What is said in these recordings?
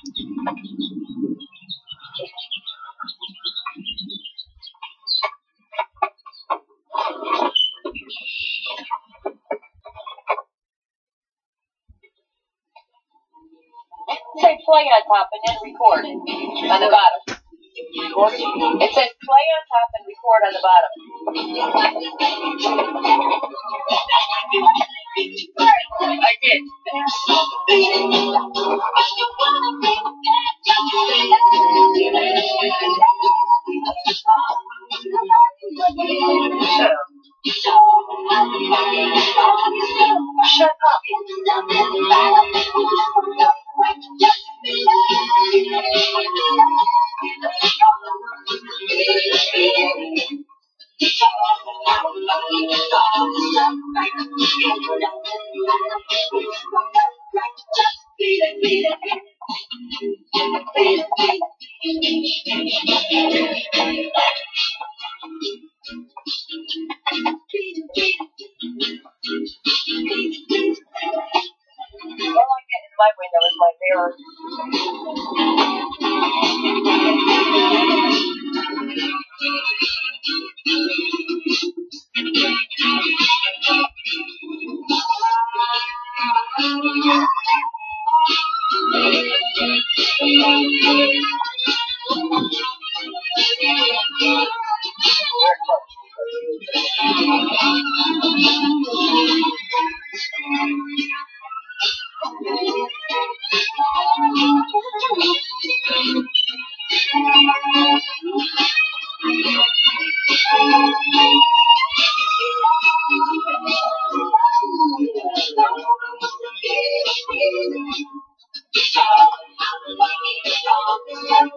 Say play on top and then record on the bottom. It says play on top and record on the bottom. I did. Shut up. What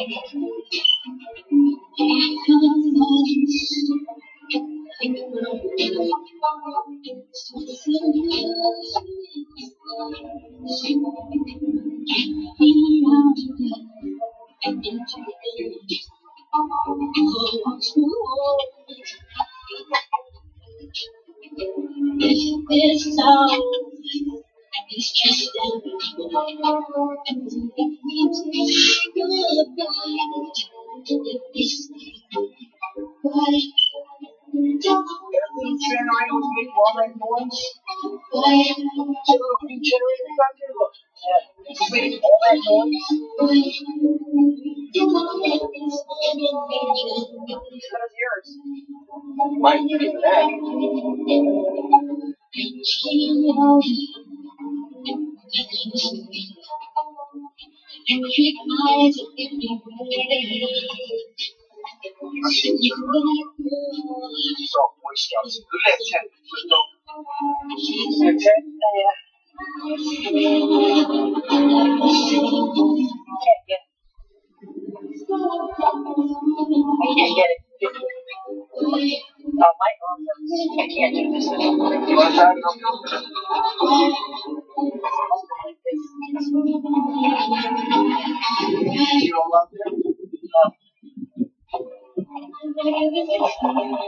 Okay. All I can't get it. Oh, my hurts. I can't do this anymore. You want to try it? You don't love that? No.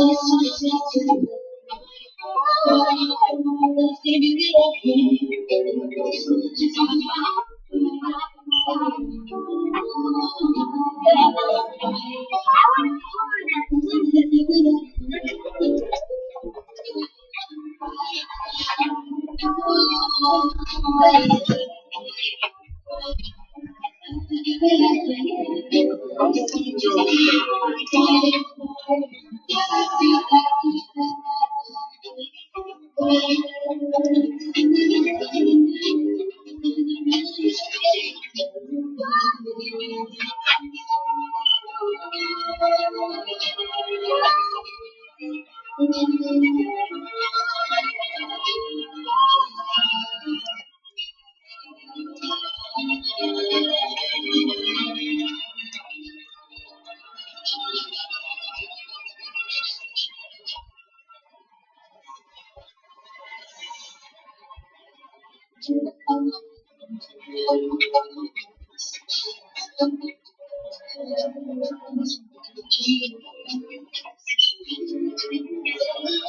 existe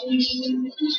muito, muito, muito.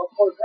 Of course,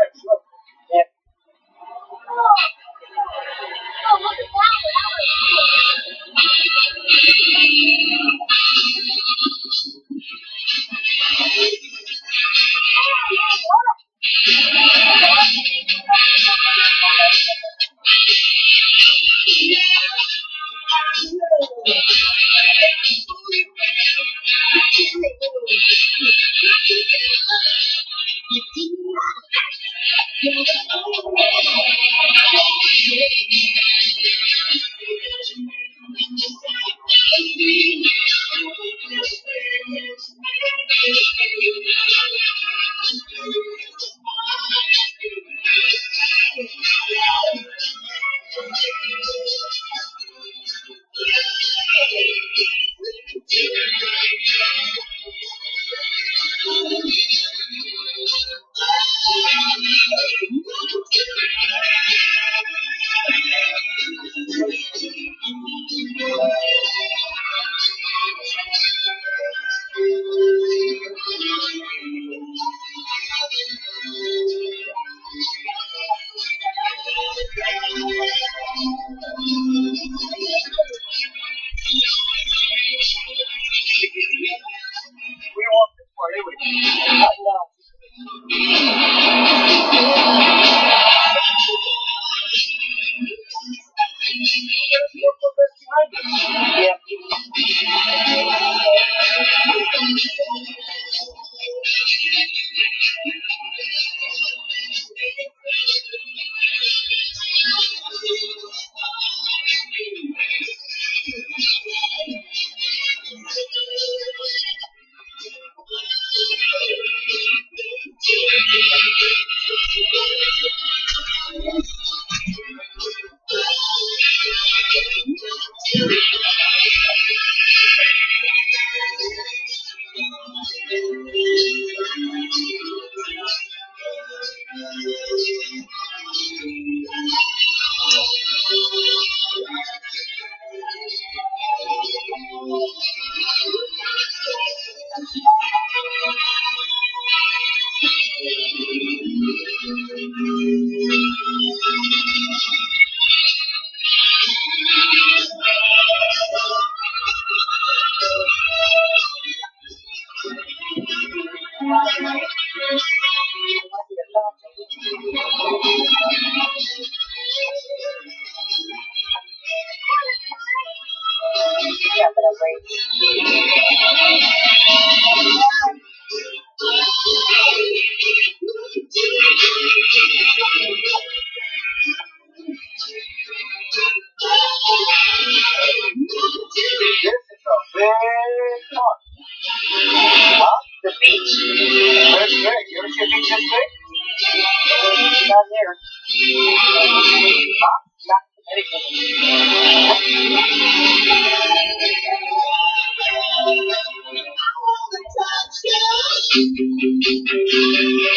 No. Yep. Yeah, Thank you.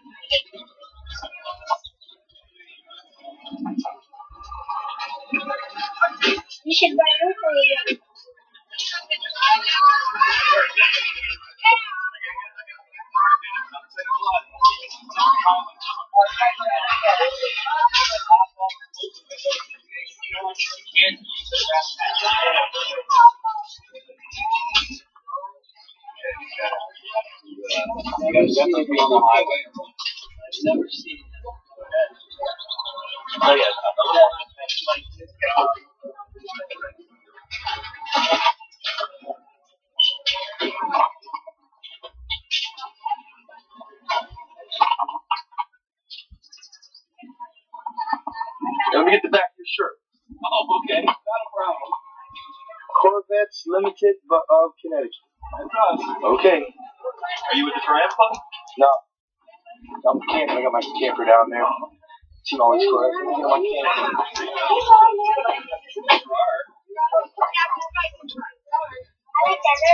You guys definitely be on the highway. Never seen Oh yeah. Let me get the back of your shirt. Oh, okay. Not a problem. Corvettes Limited of Connecticut. Okay. Are you with the Triumph Club? No. I'm camping. I got my camper down there. All these Corvettes. Let me my camper. I I.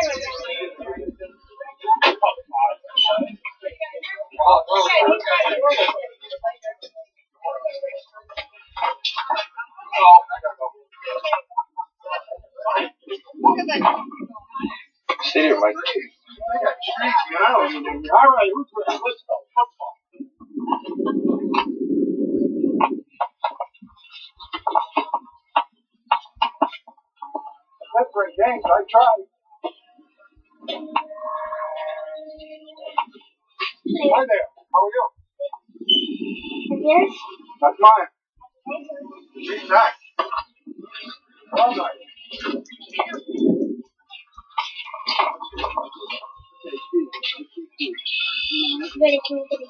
Stay there, Mike. All right, who's ready? Let's go. Football. That's great games. I tried. Hi there. How are you? Yes. That's mine. She's nice. All right. Ready to get it.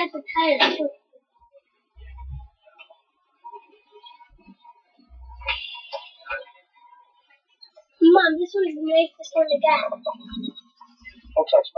get the tires too. Mom, this one's the nicest one get. Don't touch